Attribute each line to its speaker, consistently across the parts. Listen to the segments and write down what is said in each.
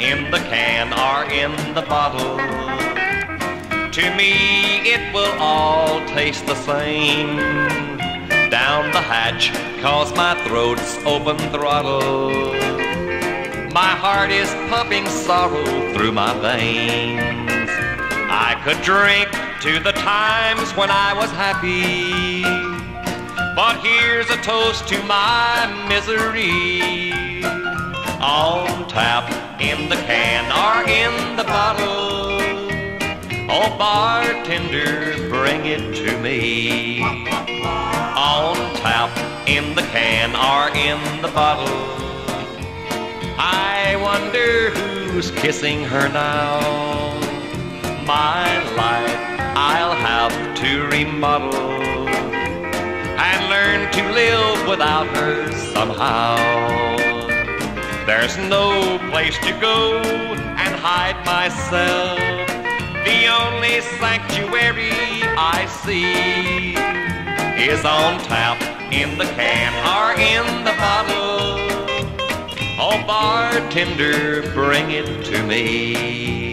Speaker 1: in the can or in the bottle. To me, it will all taste the same. Down the hatch, cause my throat's open throttle. My heart is pumping sorrow through my veins. I could drink to the times when I was happy. But here's a toast to my misery. On tap, in the can, or in the bottle. Oh, bartender, bring it to me. On tap, in the can, or in the bottle. I wonder who's kissing her now. My life I'll have to remodel and learn to live without her somehow. There's no place to go and hide myself. The only sanctuary I see is on tap in the can or in the bottle. Oh, bartender, bring it to me.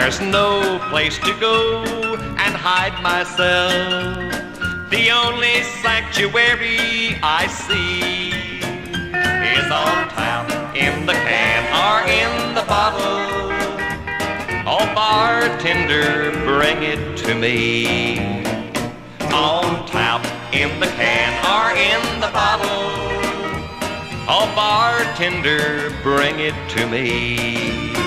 Speaker 1: There's no place to go and hide myself. The only sanctuary I see is on tap in the can or in the bottle. Oh, bartender, bring it to me. On tap in the can or in the bottle. Oh, bartender, bring it to me.